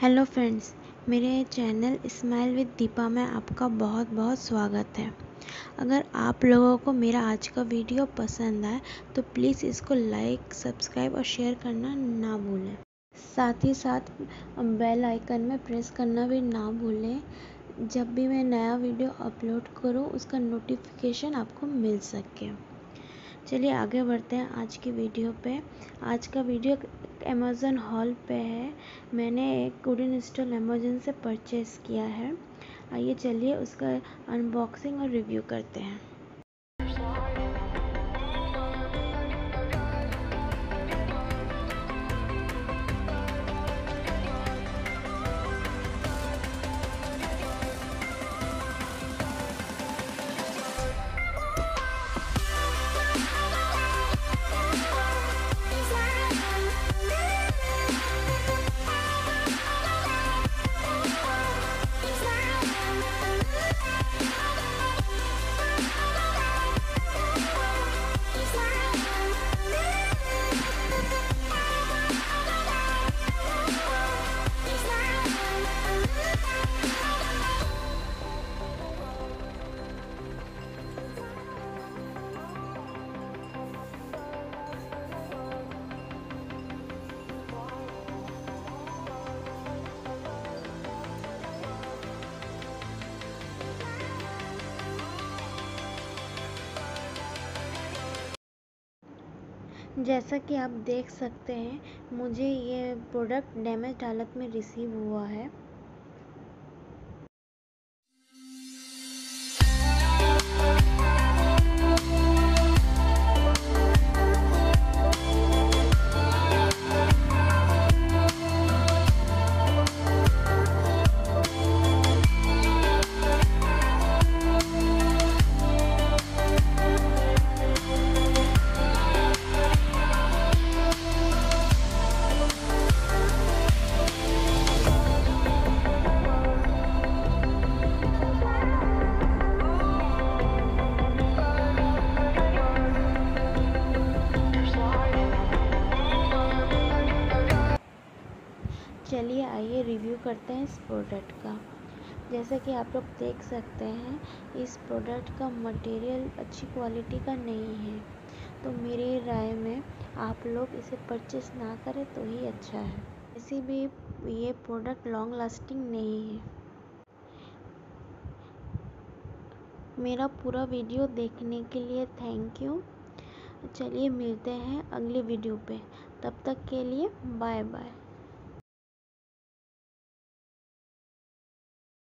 Hello friends मेरे channel smile with Deepa में आपका बहुत बहुत स्वागत है। अगर आप लोगों को मेरा आज का वीडियो पसंद आए तो प्लीज़ इसको लाइक सब्सक्राइब और शेयर करना ना भूलें। साथ ही साथ बेल आइकन में प्रेस करना भी ना भूलें। जब भी मैं नया वीडियो अपलोड करूँ, उसका नोटिफिकेशन आपको मिल सके। चलिए आगे बढ़ते हैं आज की वीडियो पे। आज का वीडियो अमेज़न हॉल पे है। मैंने एक वुडन स्टोल अमेज़न से परचेज़ किया है। आइए चलिए उसका अनबॉक्सिंग और रिव्यू करते हैं। जैसा कि आप देख सकते हैं, मुझे ये प्रोडक्ट डैमेज हालत में रिसीव हुआ है। चलिए आइए रिव्यू करते हैं इस प्रोडक्ट का। जैसा कि आप लोग देख सकते हैं, इस प्रोडक्ट का मटेरियल अच्छी क्वालिटी का नहीं है। तो मेरी राय में आप लोग इसे परचेस ना करें तो ही अच्छा है। ऐसी भी ये प्रोडक्ट लॉन्ग लास्टिंग नहीं है। मेरा पूरा वीडियो देखने के लिए थैंक यू चलिए मिलते हैं अगले वीडियो पे। तब तक के लिए बाय बाय